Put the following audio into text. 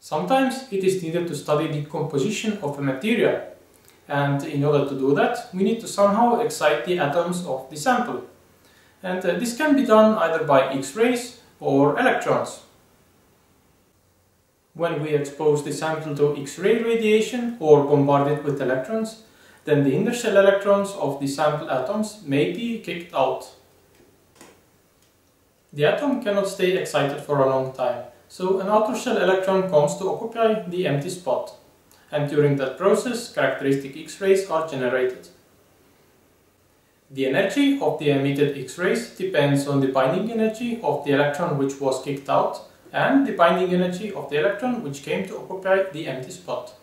Sometimes it is needed to study the composition of a material and in order to do that we need to somehow excite the atoms of the sample. And uh, this can be done either by X-rays or electrons. When we expose the sample to X-ray radiation or bombard it with electrons, then the inner shell electrons of the sample atoms may be kicked out. The atom cannot stay excited for a long time, so an outer shell electron comes to occupy the empty spot. And during that process, characteristic X-rays are generated. The energy of the emitted X-rays depends on the binding energy of the electron which was kicked out and the binding energy of the electron which came to occupy the empty spot.